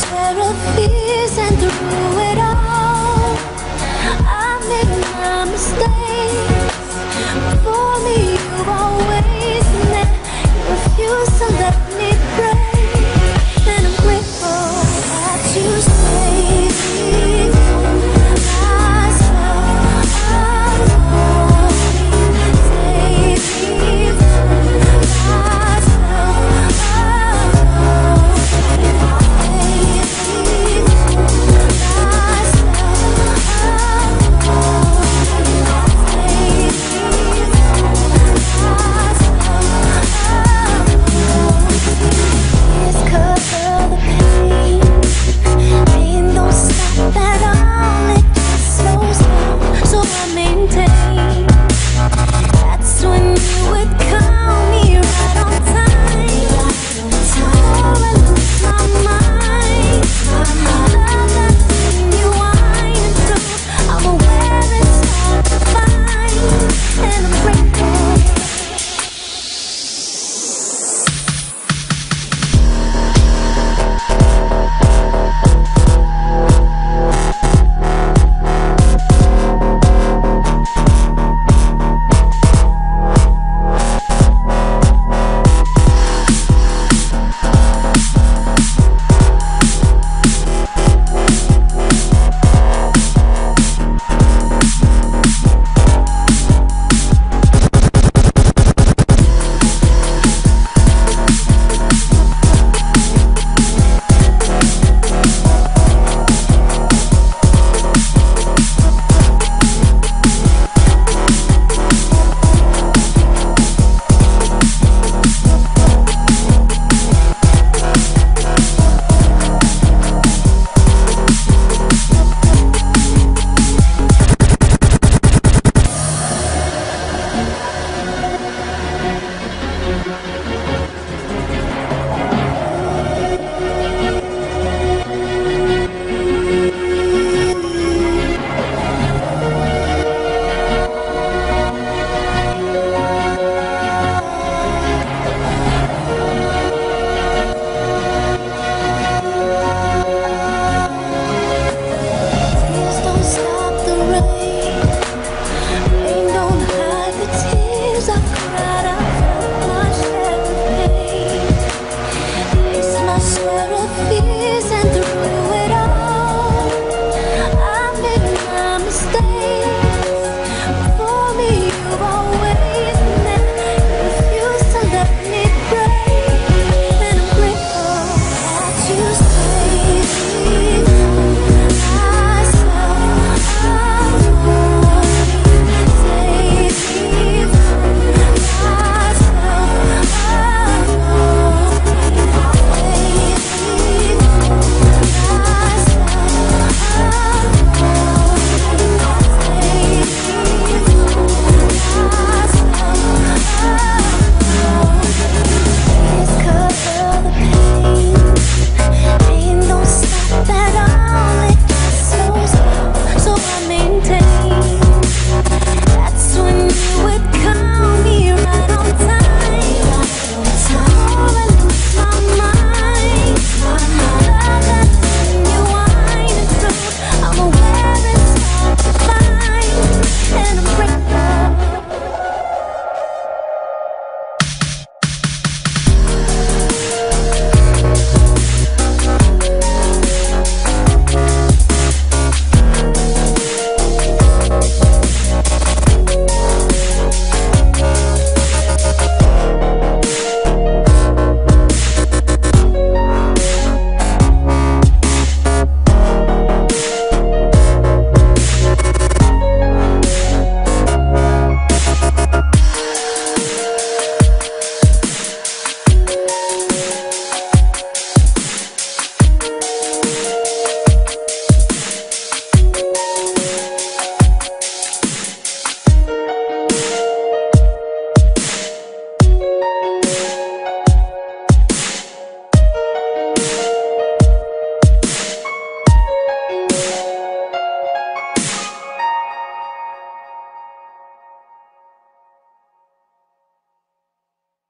share of fears and through